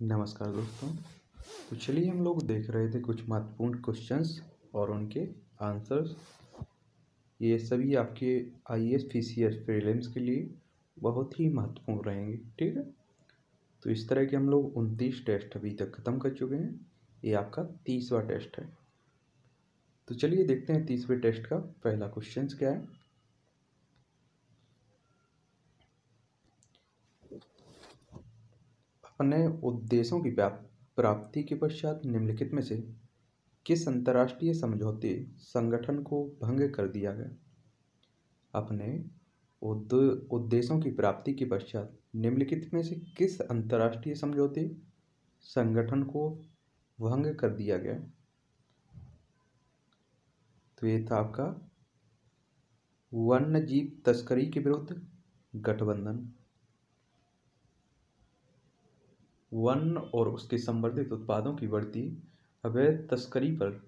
नमस्कार दोस्तों। तो चलिए हम लोग देख रहे थे कुछ महत्वपूर्ण क्वेश्चंस और उनके आंसर्स ये सभी आपके I S P C S prelims के लिए बहुत ही महत्वपूर्ण रहेंगे, ठीक है? तो इस तरह के हम लोग उनतीस टेस्ट अभी तक ख़त्म कर चुके हैं। ये आपका तीसवा टेस्ट है। तो चलिए देखते हैं तीसवें टेस्ट का पहला क्वेश्चन क्या है। अपने उद्देश्यों की प्राप्ति के पश्चात निम्नलिखित में से किस अंतर्राष्ट्रीय समझौते संगठन को भंग कर दिया गया? अपने उद्देश्यों की प्राप्ति के पश्चात निम्नलिखित में से किस अंतर्राष्ट्रीय समझौते संगठन को भंग कर दिया गया? तो ये था आपका वन्य जीव तस्करी के विरुद्ध गठबंधन। वन और उसके संवर्धित उत्पादों की बढ़ती अवैध तस्करी पर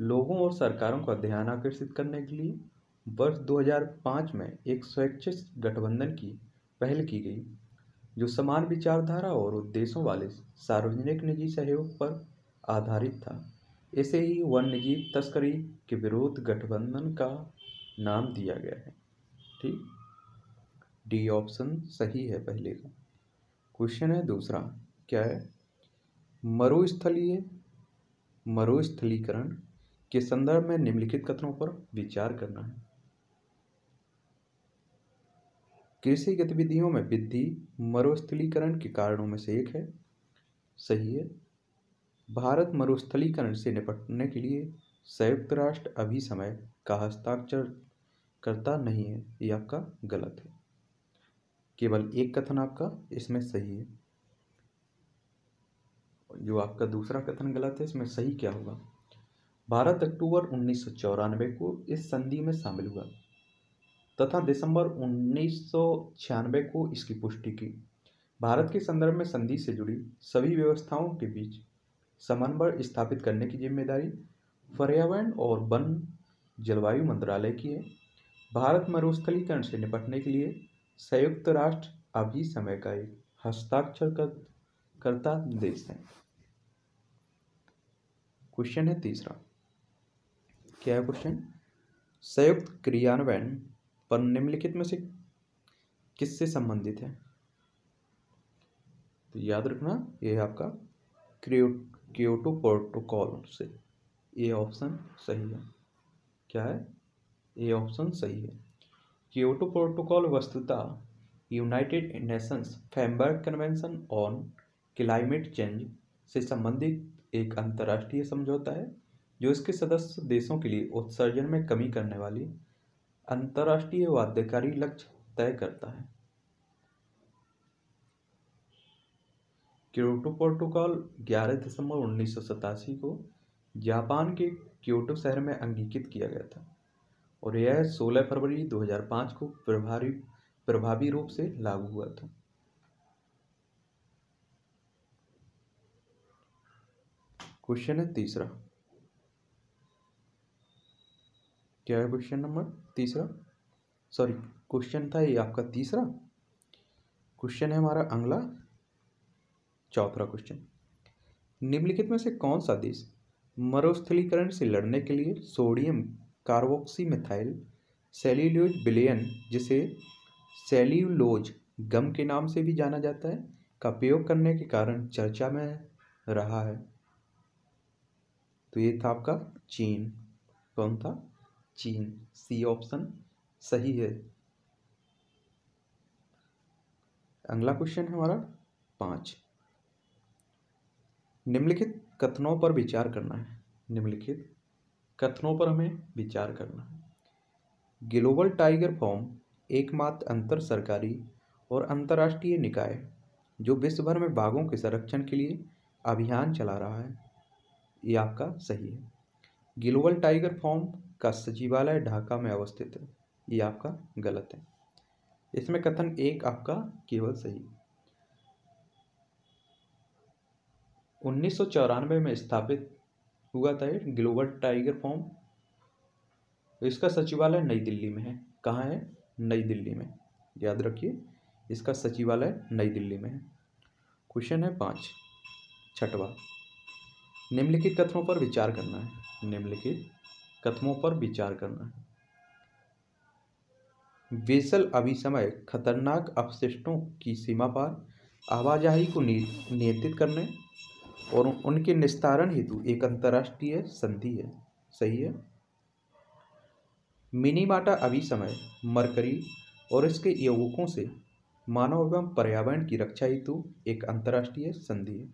लोगों और सरकारों का ध्यान आकर्षित करने के लिए वर्ष 2005 में एक स्वैच्छिक गठबंधन की पहल की गई, जो समान विचारधारा और उद्देश्यों वाले सार्वजनिक निजी सहयोग पर आधारित था। इसे ही वन्यजीव तस्करी के विरोध गठबंधन का नाम दिया गया है। ठीक? डी ऑप्शन सही है पहले का। क्वेश्चन है दूसरा क्या है? मरुस्थलीय, मरुस्थलीकरण के संदर्भ में निम्नलिखित कथनों पर विचार करना है। कृषि गतिविधियों में वृद्धि, मरुस्थलीकरण के कारणों में से एक है। सही है। भारत मरुस्थलीकरण से निपटने के लिए संयुक्त राष्ट्र अभी समय का हस्ताक्षर करता नहीं है, ये आपका गलत है। केवल एक कथन आपका इसमें सही है। जो आपका दूसरा कथन गलत है इसमें सही क्या होगा? भारत अक्टूबर उन्नीस को इस संधि में शामिल हुआ तथा दिसंबर उन्नीस को इसकी पुष्टि की। भारत के संदर्भ में संधि से जुड़ी सभी व्यवस्थाओं के बीच समन्वय स्थापित करने की ज़िम्मेदारी पर्यावरण और वन जलवायु मंत्रालय की है। भारत मरुस्थलीकरण से निपटने के लिए संयुक्त राष्ट्र अभी समय का एक हस्ताक्षर कर, करता देश है। क्वेश्चन है तीसरा। क्या है क्वेश्चन? संयुक्त क्रियान्वयन पर निम्नलिखित में से किससे संबंधित है? तो याद रखना, ये है आपका क्योटो प्रोटोकॉल से। ए ऑप्शन सही है। क्या है? ए ऑप्शन सही है। क्योटो प्रोटोकॉल वस्तुतः United Nations framework convention on climate change से संबंधित एक अंतर्राष्ट्रीय समझौता है, जो इसके सदस्य देशों के लिए उत्सर्जन में कमी करने वाली अंतर्राष्ट्रीय बाध्यकारी लक्ष्य तय करता है। क्योटो प्रोटोकॉल 11 दिसंबर उन्नीस सौ सतासी को जापान के क्योटो शहर में अंगीकृत किया गया था और यह 16 फरवरी 2005 को प्रभावी प्रभावी रूप से लागू हुआ था। क्वेश्चन है तीसरा। क्या है क्वेश्चन नंबर तीसरा? सॉरी क्वेश्चन था ये आपका तीसरा? क्वेश्चन है हमारा अगला, चौथा क्वेश्चन निम्नलिखित में से कौन सा देश मरुस्थलीकरण से लड़ने के लिए sodium carboxy methyl cellulose billion, जिसे सेल्यूलोज गम के नाम से भी जाना जाता है, का प्रयोग करने के कारण चर्चा में रहा है? तो ये था आपका चीन। कौन था? चीन। सी ऑप्शन सही है। अगला क्वेश्चन है हमारा पाँच। निम्नलिखित कथनों पर विचार करना है। निम्नलिखित कथनों पर हमें विचार करना है। ग्लोबल टाइगर फॉर्म एकमात्र अंतर सरकारी और अंतर्राष्ट्रीय निकाय, जो विश्व भर में बाघों के संरक्षण के लिए अभियान चला रहा है। ये आपका सही है। ग्लोबल टाइगर फॉर्म का सचिवालय ढाका में अवस्थित है। ये आपका गलत है। इसमें कथन एक आपका केवल सही। उन्नीस सौ चौरानबे में स्थापित हुआ था ग्लोबल टाइगर फॉर्म। इसका सचिवालय नई दिल्ली में है। कहाँ है? नई दिल्ली में। याद रखिए, इसका सचिवालय नई दिल्ली में है। क्वेश्चन है पाँच, छठवा। निम्नलिखित कथनों पर विचार करना है। निम्नलिखित कथनों पर विचार करना है। वेसल अभिसमय खतरनाक अपशिष्टों की सीमा पार आवाजाही को नियंत्रित करने और उनके निस्तारण हेतु एक अंतर्राष्ट्रीय संधि है। सही है? मिनीमाटा अभिसमय मरकरी और इसके यौवकों से मानव एवं पर्यावरण की रक्षा हेतु एक अंतर्राष्ट्रीय संधि है।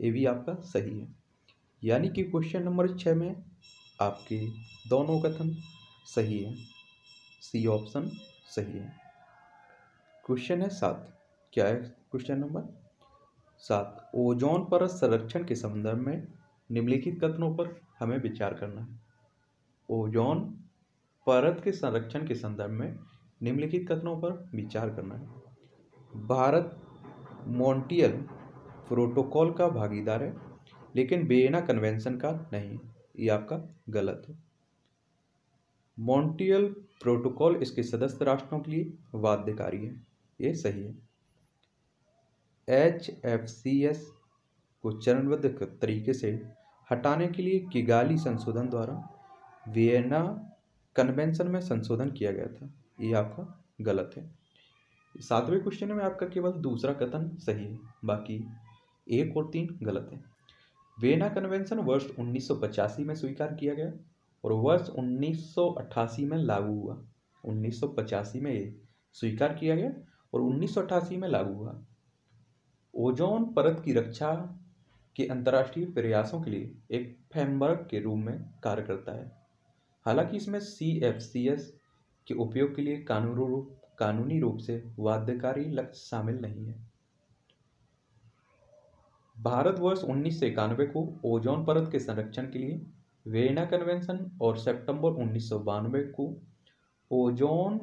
ये भी आपका सही है। यानी कि क्वेश्चन नंबर छः में आपके दोनों कथन सही है सी ऑप्शन सही है। क्वेश्चन है सात। क्या है क्वेश्चन नंबर सात। ओजोन परत संरक्षण के संदर्भ में निम्नलिखित कथनों पर हमें विचार करना है। ओजोन परत के संरक्षण के संदर्भ में निम्नलिखित कथनों पर विचार करना है। भारत मॉन्टियल प्रोटोकॉल का भागीदार है। लेकिन बेना कन्वेंशन का नहीं, ये आपका गलत है। मॉन्टियल प्रोटोकॉल इसके सदस्य राष्ट्रों के लिए बाध्यकारी है, ये सही है। एच एफ़ सी एस को चरणबद्ध तरीके से हटाने के लिए किगाली संशोधन द्वारा वियना कन्वेंशन में संशोधन किया गया था, ये आपका गलत है। सातवें क्वेश्चन में आपका केवल दूसरा कथन सही है, बाकी एक और तीन गलत है। वेना कन्वेंशन वर्ष 1985 में स्वीकार किया गया और वर्ष 1988 में लागू हुआ। 1985 में स्वीकार किया गया और 1988 में लागू हुआ। ओजोन परत की रक्षा के अंतर्राष्ट्रीय प्रयासों के लिए एक फ्रेमवर्क के रूप में कार्य करता है। हालाँकि इसमें सी एफ़ सी एस के उपयोग के लिए कानूनी रूप कानूनी रूप से बाध्यकारी लक्ष्य शामिल नहीं है। भारत वर्ष उन्नीस सौ इक्यानवे को ओजोन परत के संरक्षण के लिए वेना कन्वेंशन और सितंबर उन्नीस सौ बानवे को ओजोन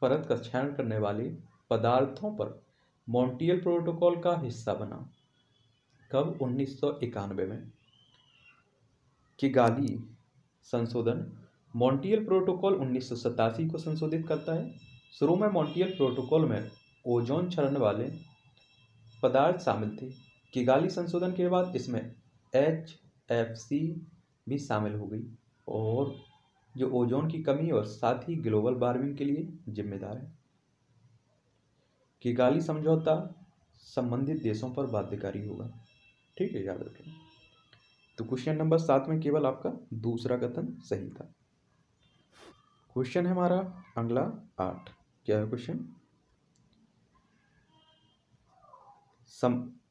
परत का क्षरण करने वाले पदार्थों पर मॉन्टियल प्रोटोकॉल का हिस्सा बना। कब? उन्नीस सौ इक्यानवे में। किगाली संशोधन। मॉन्टियल प्रोटोकॉल उन्नीस सौ सतासी को संशोधित करता है। शुरू में मॉन्टियल प्रोटोकॉल में ओजोन क्षरण वाले पदार्थ शामिल थे। किगाली संशोधन के बाद इसमें एच एफ़ सी भी शामिल हो गई और जो ओजोन की कमी और साथ ही ग्लोबल वार्मिंग के लिए जिम्मेदार है। किगाली समझौता संबंधित देशों पर बाध्यकारी होगा। ठीक है, याद रखें। तो क्वेश्चन नंबर सात में केवल आपका दूसरा कथन सही था। क्वेश्चन है हमारा अगला आठ। क्या है क्वेश्चन?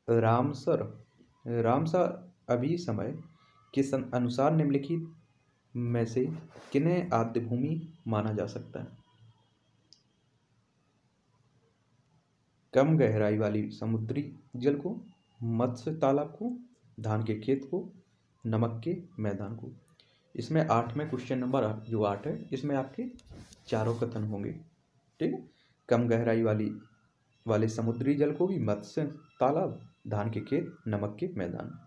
रामसर रामसर अभी समय के अनुसार निम्नलिखित में से किन्हें आद्य भूमि माना जा सकता है? कम गहराई वाली समुद्री जल को, मत्स्य तालाब को, धान के खेत को, नमक के मैदान को। इसमें आठ में क्वेश्चन नंबर जो आठ है, इसमें आपके चारों कथन होंगे, ठीक है? कम गहराई वाली, वाले समुद्री जल को भी मत्स्य तालाब धान के खेत, नमक के मैदान।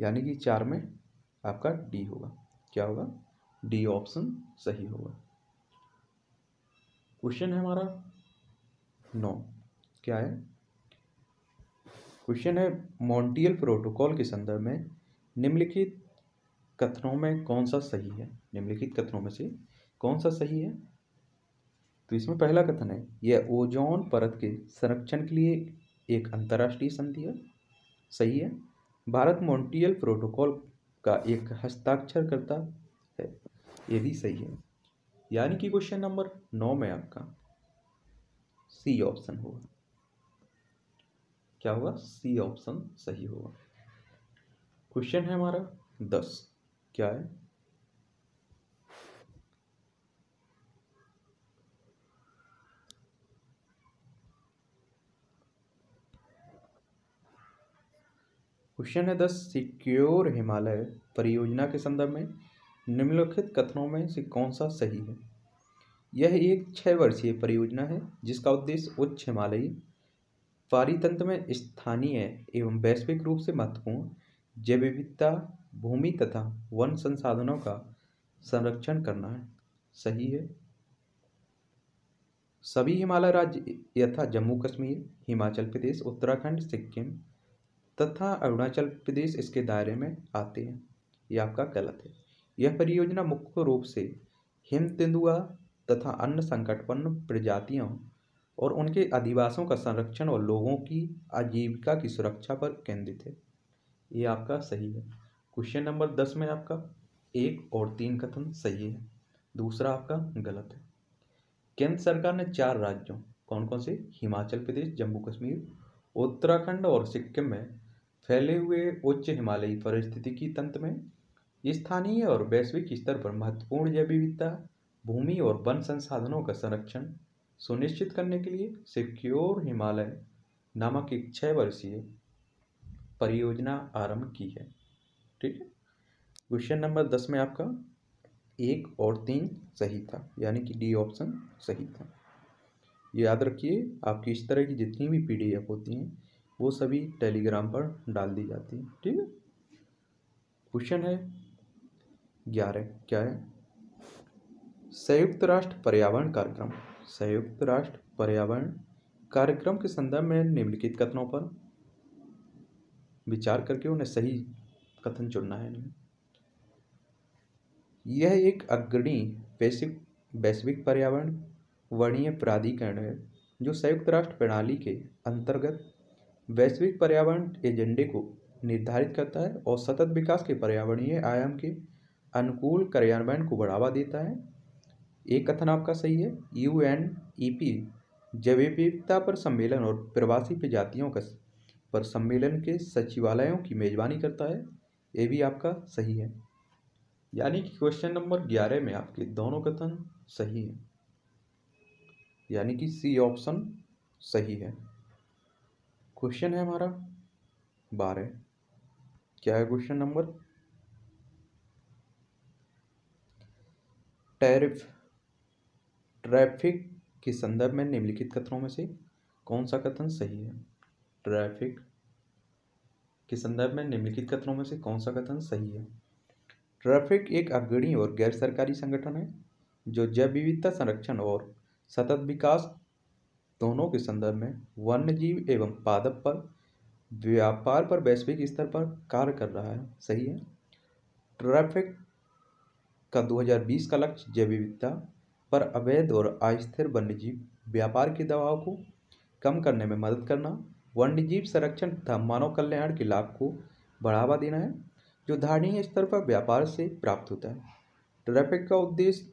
यानी कि चार में आपका डी होगा। क्या होगा? डी ऑप्शन सही होगा। क्वेश्चन है हमारा नौ। क्या है? क्वेश्चन है मॉन्टियल प्रोटोकॉल के संदर्भ में निम्नलिखित कथनों में कौन सा सही है? निम्नलिखित कथनों में से कौन सा सही है? तो इसमें पहला कथन है, यह ओजोन परत के संरक्षण के लिए एक अंतर्राष्ट्रीय संधि है। सही है। भारत मॉन्टियल प्रोटोकॉल का एक हस्ताक्षर करता है। ये भी सही है। यानी कि क्वेश्चन नंबर नौ में आपका सी ऑप्शन होगा। क्या होगा? सी ऑप्शन सही होगा। क्वेश्चन है हमारा दस। क्या है? क्वेश्चन है दस सिक्योर हिमालय परियोजना के संदर्भ में निम्नलिखित कथनों में से कौन सा सही है? यह एक छः वर्षीय परियोजना है, जिसका उद्देश्य उच्च हिमालयी पारितंत्र में स्थानीय एवं वैश्विक रूप से महत्वपूर्ण जैव विविधता भूमि तथा वन संसाधनों का संरक्षण करना है। सही है? सभी हिमालय राज्य यथा जम्मू कश्मीर, हिमाचल प्रदेश, उत्तराखंड, सिक्किम तथा अरुणाचल प्रदेश इसके दायरे में आते हैं। ये आपका गलत है। यह परियोजना मुख्य रूप से हिम तेंदुआ तथा अन्य संकटपन्न प्रजातियों और उनके अधिवासों का संरक्षण और लोगों की आजीविका की सुरक्षा पर केंद्रित है। ये आपका सही है। क्वेश्चन नंबर दस में आपका एक और तीन कथन सही है। दूसरा आपका गलत है। केंद्र सरकार ने चार राज्यों कौन कौन से? हिमाचल प्रदेश, जम्मू कश्मीर, उत्तराखंड और सिक्किम में फैले हुए उच्च हिमालयी परिस्थितिकी तंत्र में स्थानीय और वैश्विक स्तर पर महत्वपूर्ण जैव विविधता भूमि और वन संसाधनों का संरक्षण सुनिश्चित करने के लिए सिक्योर हिमालय नामक एक छः वर्षीय परियोजना आरंभ की है। ठीक है? क्वेश्चन नंबर दस में आपका एक और तीन सही था, यानी कि डी ऑप्शन सही था। याद रखिए, आपकी इस तरह की जितनी भी पीडीएफ होती हैं वो सभी टेलीग्राम पर डाल दी जाती है। ठीक है? क्वेश्चन है ग्यारह। क्या है? संयुक्त राष्ट्र पर्यावरण कार्यक्रम। संयुक्त राष्ट्र पर्यावरण कार्यक्रम के संदर्भ में निम्नलिखित कथनों पर विचार करके उन्हें सही कथन चुनना है। यह एक अग्रणी वैश्विक वैश्विक पर्यावरण वर्णीय प्राधिकरण है, जो संयुक्त राष्ट्र प्रणाली के अंतर्गत वैश्विक पर्यावरण एजेंडे को निर्धारित करता है और सतत विकास के पर्यावरणीय आयाम के अनुकूल कार्यान्वयन को बढ़ावा देता है। एक कथन आपका सही है। यू एन ई पी जैव विविधता पर सम्मेलन और प्रवासी प्रजातियों का पर सम्मेलन के सचिवालयों की मेजबानी करता है। ये भी आपका सही है। यानी कि क्वेश्चन नंबर ग्यारह में आपके दोनों कथन सही है। यानी कि सी ऑप्शन सही है। क्वेश्चन है हमारा? बारह। क्या है क्वेश्चन नंबर? टैरिफ। ट्रैफ़िक के संदर्भ में निम्नलिखित कथनों में से कौन सा कथन सही है? ट्रैफ़िक के संदर्भ में निम्नलिखित कथनों में से कौन सा कथन सही है? ट्रैफ़िक एक अग्रणी और गैर सरकारी संगठन है, जो जैव विविधता संरक्षण और सतत विकास दोनों के संदर्भ में वन्यजीव एवं पादप पर, व्यापार पर, वैश्विक स्तर पर कार्य कर रहा है। सही है। ट्रैफ़िक का 2020 का लक्ष्य जैव विविधता पर अवैध और अस्थिर वन्यजीव व्यापार के दबाव को कम करने में मदद करना, वन्यजीव संरक्षण तथा मानव कल्याण के लाभ को बढ़ावा देना है, जो धारणीय स्तर पर व्यापार से प्राप्त होता है। ट्रैफ़िक का उद्देश्य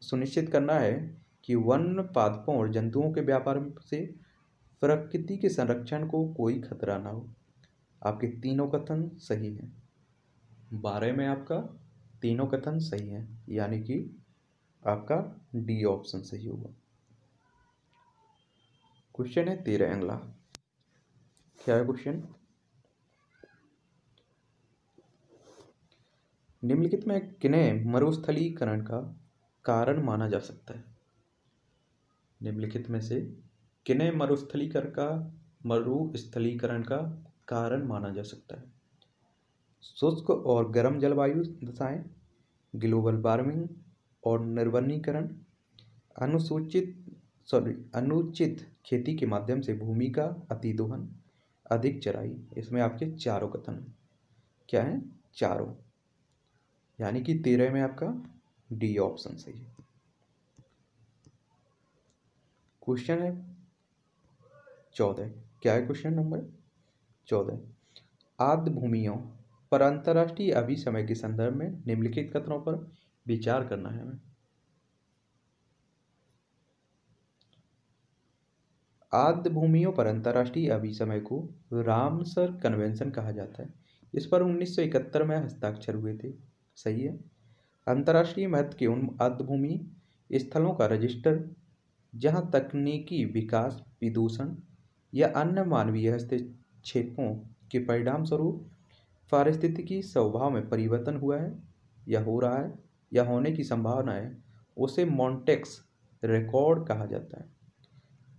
सुनिश्चित करना है कि वन पादपों और जंतुओं के व्यापार से प्रकृति के संरक्षण को कोई खतरा ना हो। आपके तीनों कथन सही हैं। बारह में आपका तीनों कथन सही हैं, यानी कि आपका डी ऑप्शन सही होगा। क्वेश्चन है तेरह अगला। क्या है क्वेश्चन निम्नलिखित में किन्हें मरुस्थलीकरण का कारण माना जा सकता है? निम्नलिखित में से, किन्हें मरुस्थलीकरण का मरुस्थलीकरण का कारण माना जा सकता है? शुष्क और गर्म जलवायु दशाएँ, ग्लोबल वार्मिंग और निर्वनीकरण, अनुसूचित, सॉरी, अनुचित खेती के माध्यम से भूमि का अतिदोहन अधिक चराई, इसमें आपके चारों कथन क्या है? चारों। यानी कि तेरह में आपका डी ऑप्शन सही है। क्वेश्चन है? चौदह। क्या है क्वेश्चन नंबर? चौदह। आद्य भूमियों पर अंतर्राष्ट्रीय अभिसमय के संदर्भ में निम्नलिखित कथनों पर विचार करना है। हमें आद्य भूमियों पर अंतर्राष्ट्रीय अभिसमय को रामसर कन्वेंशन कहा जाता है। इस पर 1971 में हस्ताक्षर हुए थे। सही है। अंतर्राष्ट्रीय महत्व के उन आद्य भूमि स्थलों का रजिस्टर जहाँ तकनीकी विकास, विदूषण या अन्य मानवीय हस्तक्षेपों के परिणाम स्वरूप पारिस्थितिकी स्वभाव में परिवर्तन हुआ है, या हो रहा है, या होने की संभावना है, उसे मॉन्टेक्स रिकॉर्ड कहा जाता है।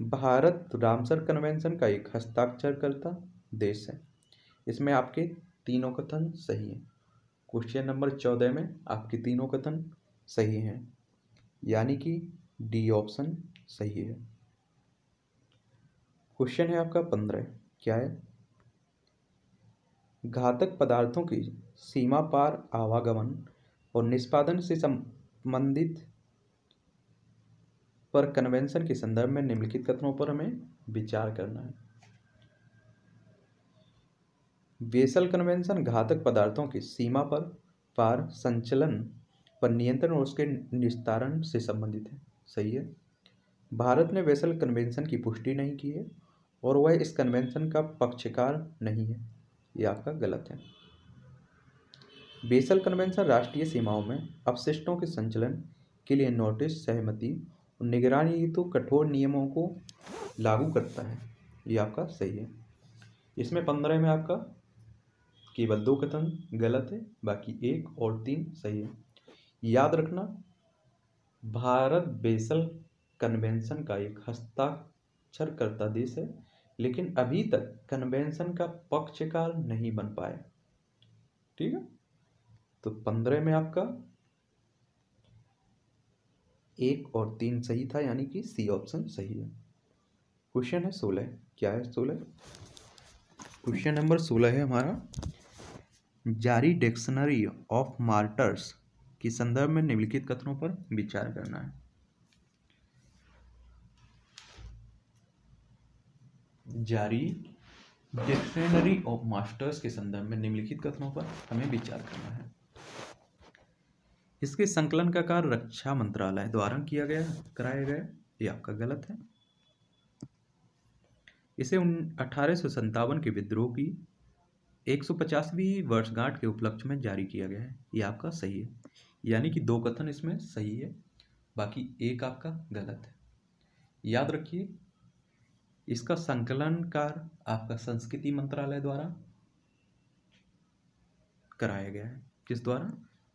भारत रामसर कन्वेंशन का एक हस्ताक्षरकर्ता देश है। इसमें आपके तीनों कथन सही हैं। क्वेश्चन नंबर चौदह में आपके तीनों कथन सही हैं। यानी कि डी ऑप्शन सही है। क्वेश्चन है आपका पंद्रह, क्या है? घातक पदार्थों की सीमा पार आवागमन और निष्पादन से संबंधित पर कन्वेंशन के संदर्भ में निम्नलिखित कथनों पर हमें विचार करना है। बेसल कन्वेंशन घातक पदार्थों की सीमा पर पार संचलन पर नियंत्रण और उसके निस्तारण से संबंधित है। सही है? भारत ने वेसल कन्वेंशन की पुष्टि नहीं की है और वह इस कन्वेंशन का पक्षकार नहीं है। ये आपका गलत है। बेसल कन्वेंशन राष्ट्रीय सीमाओं में अपशिष्टों के संचलन के लिए नोटिस, सहमति और निगरानी हेतु तो कठोर नियमों को लागू करता है। ये आपका सही है। इसमें पंद्रह में आपका केवल दो कथन गलत है, बाकी एक और तीन सही है। याद रखना, भारत बेसल कन्वेंशन का एक हस्ताक्षर करता देश है, लेकिन अभी तक कन्वेंशन का पक्षकार नहीं बन पाया। ठीक है? तो पंद्रह में आपका एक और तीन सही था, यानी कि सी ऑप्शन सही है। क्वेश्चन है सोलह। क्या है सोलह? क्वेश्चन नंबर सोलह है हमारा। जारी डिक्शनरी ऑफ़ मार्टर्स के संदर्भ में निम्नलिखित कथनों पर विचार करना है। जारी डिक्शनरी ऑफ़ मास्टर्स के संदर्भ में निम्नलिखित कथनों पर हमें विचार करना है। इसके संकलन का कार्य रक्षा मंत्रालय द्वारा किया गया कराया गया ये आपका गलत है। इसे उन अठारह के विद्रोह की 150वीं वर्षगांठ के उपलक्ष्य में जारी किया गया है। ये आपका सही है। यानी कि दो कथन इसमें सही है, बाकी एक आपका गलत है। याद रखिए इसका संकलन कार्य आपका संस्कृति मंत्रालय द्वारा कराया गया है। किस द्वारा?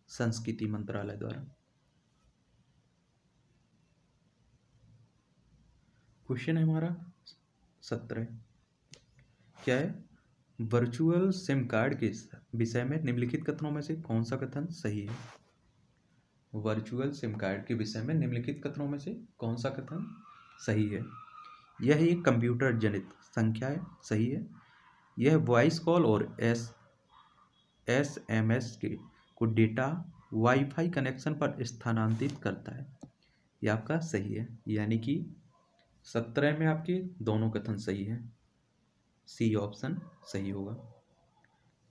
संस्कृति मंत्रालय द्वारा। क्वेश्चन है हमारा सत्रह। क्या है? वर्चुअल सिम कार्ड के विषय में निम्नलिखित कथनों में से कौन सा कथन सही है? वर्चुअल सिम कार्ड के विषय में निम्नलिखित कथनों में से कौन सा कथन सही है? यह एक कंप्यूटर जनित संख्या है, सही है? यह वॉइस कॉल और एस एस एम एस के को डेटा वाईफाई कनेक्शन पर स्थानांतरित करता है। यह आपका सही है, यानी कि सत्रह में आपके दोनों कथन सही है। सी ऑप्शन सही होगा।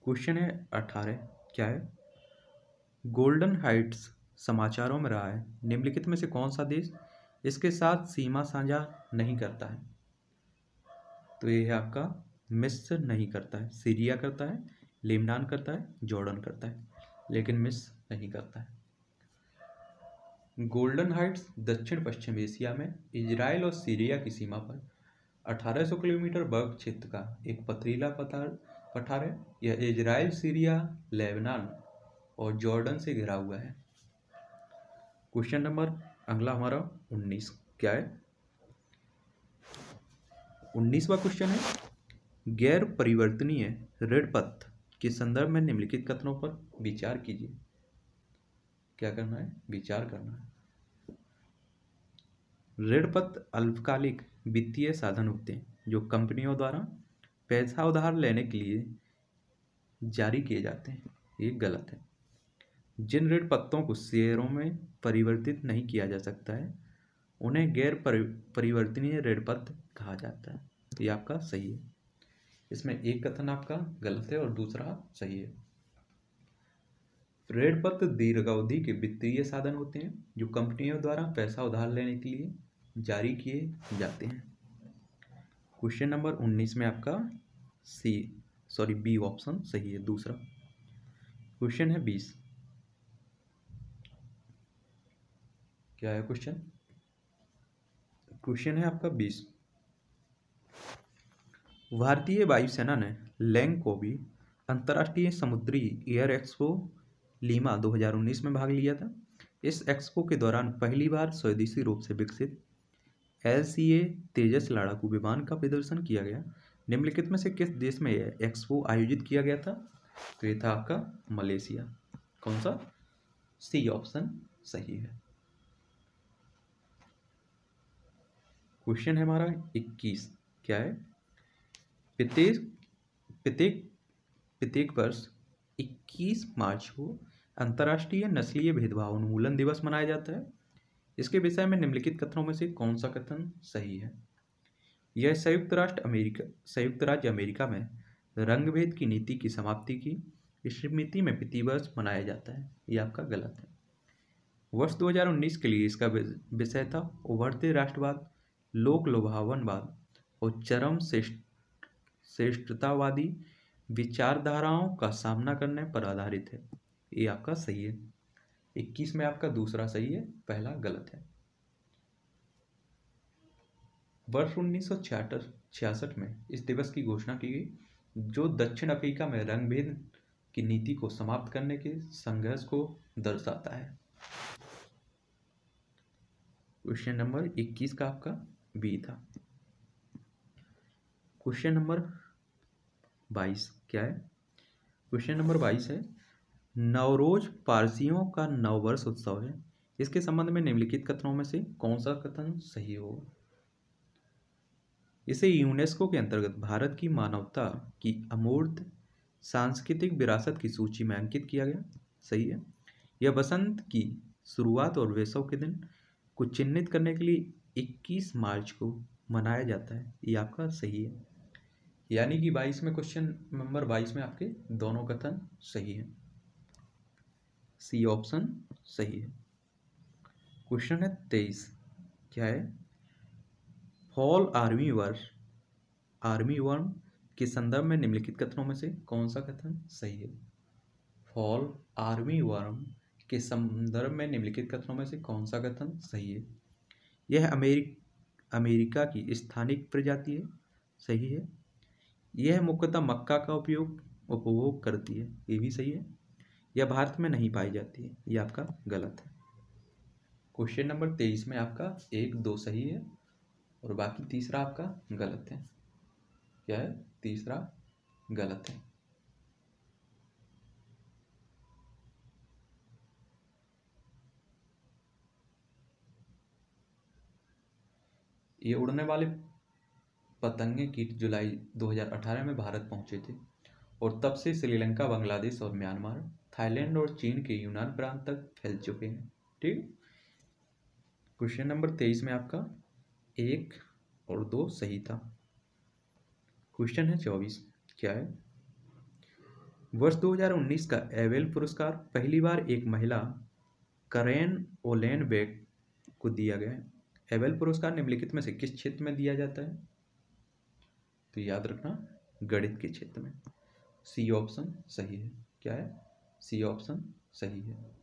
क्वेश्चन है अठारह, क्या है? गोल्डन हाइट्स समाचारों में रहा है। निम्नलिखित में से कौन सा देश इसके साथ सीमा साझा नहीं करता है। तो ये है आपका मिस्र नहीं करता है। सीरिया करता है लेबनान करता है, जॉर्डन करता है, लेकिन मिस नहीं करता है। गोल्डन हाइट्स दक्षिण पश्चिम एशिया में, इजराइल और सीरिया की सीमा पर 1800 किलोमीटर वर्ग क्षेत्र का एक पथरीला पठार पठार है। यह इजराइल, सीरिया, लेबनान और जॉर्डन से घिरा हुआ है। क्वेश्चन नंबर अगला हमारा उन्नीस, क्या है? उन्नीसवा क्वेश्चन है, गैर परिवर्तनीय ऋण पथ के संदर्भ में निम्नलिखित कथनों पर विचार कीजिए। क्या करना है? विचार करना है। ऋण पथ अल्पकालिक वित्तीय साधन होते हैं, जो कंपनियों द्वारा पैसा उधार लेने के लिए जारी किए जाते हैं। ये गलत है। जिन ऋण पत्रों को शेयरों में परिवर्तित नहीं किया जा सकता है। उन्हें गैर परिवर्तनीय पत्र कहा जाता है। तो ये आपका सही है। इसमें एक कथन आपका गलत है और दूसरा सही है। ऋण पत्र दीर्घावधि के वित्तीय साधन होते हैं, जो कंपनियों द्वारा पैसा उधार लेने के लिए जारी किए जाते हैं। क्वेश्चन नंबर उन्नीस में आपका सी, सॉरी, बी ऑप्शन सही है, दूसरा। क्वेश्चन है बीस। क्या है क्वेश्चन क्वेश्चन है आपका बीस। भारतीय वायुसेना ने लैंग को भी अंतर्राष्ट्रीय समुद्री एयर एक्सपो लीमा 2019 में भाग लिया था। इस एक्सपो के दौरान पहली बार स्वदेशी रूप से विकसित एल सी ए तेजस लड़ाकू विमान का प्रदर्शन किया गया। निम्नलिखित में से किस देश में यह एक्सपो आयोजित किया गया था? तो ये था आपका मलेशिया। कौन सा? सी ऑप्शन सही है। क्वेश्चन है हमारा इक्कीस। क्या है? प्रत्येक प्रत्येक प्रत्येक वर्ष 21 मार्च को अंतर्राष्ट्रीय नस्लीय भेदभाव उन्मूलन दिवस मनाया जाता है। इसके विषय में निम्नलिखित कथनों में से कौन सा कथन सही है? यह संयुक्त राष्ट्र अमेरिका, संयुक्त राज्य अमेरिका में रंगभेद की नीति की समाप्ति की स्मृति में प्रतिवर्ष मनाया जाता है। ये आपका गलत है। वर्ष 2019 के लिए इसका विषय था उभरते राष्ट्रवाद। लोक लोभावनवाद और चरम श्रेष्ठतावादी विचारधाराओं का सामना करने पर आधारित है। ये आपका सही है। इक्कीस में आपका दूसरा सही है, पहला गलत है। वर्ष उन्नीस छियासठ में इस दिवस की घोषणा की गई, जो दक्षिण अफ्रीका में रंगभेद की नीति को समाप्त करने के संघर्ष को दर्शाता है। क्वेश्चन नंबर 21 का आपका बी था। क्वेश्चन नंबर 22 क्या है? क्वेश्चन नंबर 22 है, नवरोज पारसियों का नववर्ष उत्सव है। इसके संबंध में निम्नलिखित कथनों में से कौन सा कथन सही होगा? इसे यूनेस्को के अंतर्गत भारत की मानवता की अमूर्त सांस्कृतिक विरासत की सूची में अंकित किया गया। सही है। यह बसंत की शुरुआत और वेसव के दिन को चिन्हित करने के लिए 21 मार्च को मनाया जाता है। ये आपका सही है। यानी कि 22 में क्वेश्चन नंबर 22 में आपके दोनों कथन सही है। सी ऑप्शन सही है। क्वेश्चन है तेईस। क्या है? फॉल आर्मी वर्ष आर्मी वर्म के संदर्भ में निम्नलिखित कथनों में से कौन सा कथन सही है? फॉल आर्मी वर्म के संदर्भ में निम्नलिखित कथनों में से कौन सा कथन सही है? यह अमेरिक, अमेरिका की स्थानिक प्रजाति है, सही है। यह मुख्यतः मक्का का उपयोग, उपभोग करती है, ये भी सही है यह भारत में नहीं पाई जाती है यह आपका गलत है। क्वेश्चन नंबर तेईस में आपका एक, दो सही है, और बाकी तीसरा आपका गलत है। क्या है? तीसरा गलत है। ये उड़ने वाले पतंगे कीट जुलाई 2018 में भारत पहुँचे थे और तब से श्रीलंका, बांग्लादेश और म्यांमार, थाईलैंड और चीन के यूनान प्रांत तक फैल चुके हैं। ठीक? क्वेश्चन नंबर तेईस में आपका एक और दो सही था। क्वेश्चन है चौबीस, क्या है? वर्ष 2019 का एवेल पुरस्कार पहली बार एक महिला करेन ओलेन बेक को दिया गया है। एवेल पुरस्कार निम्नलिखित में से किस क्षेत्र में दिया जाता है? तो याद रखना, गणित के क्षेत्र में। सी ऑप्शन सही है। क्या है? सी ऑप्शन सही है।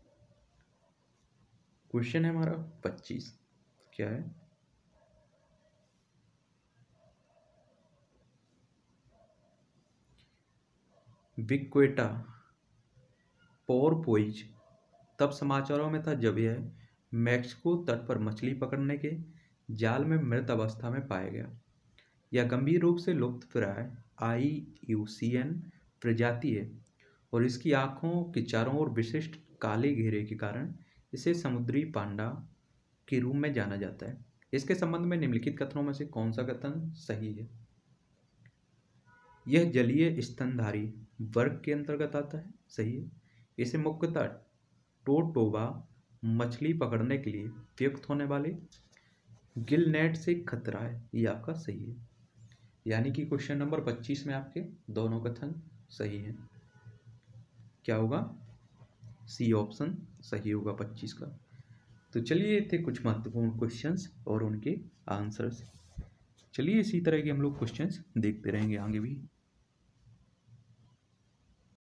क्वेश्चन है हमारा पच्चीस। क्या है? विक्वेटा पोइज तब समाचारों में था जब यह मैक्सिको तट पर मछली पकड़ने के जाल में मृत अवस्था में पाया गया। यह गंभीर रूप से लुप्त प्राय आई यू सी एन प्रजाति है और इसकी आँखों के चारों ओर विशिष्ट काले घेरे के कारण इसे समुद्री पांडा के रूप में जाना जाता है। इसके संबंध में निम्नलिखित कथनों में से कौन सा कथन सही है? यह जलीय स्तनधारी वर्ग के अंतर्गत आता है, सही है। इसे मुख्यतः टोटोबा मछली पकड़ने के लिए उपयुक्त होने वाले गिल नेट से खतरा है, ये आपका सही है। यानी कि क्वेश्चन नंबर पच्चीस में आपके दोनों कथन सही हैं। क्या होगा? सी ऑप्शन सही होगा पच्चीस का। तो चलिए थे कुछ महत्वपूर्ण क्वेश्चंस और उनके आंसर्स चलिए इसी तरह के हम लोग क्वेश्चंस देखते रहेंगे आगे भी।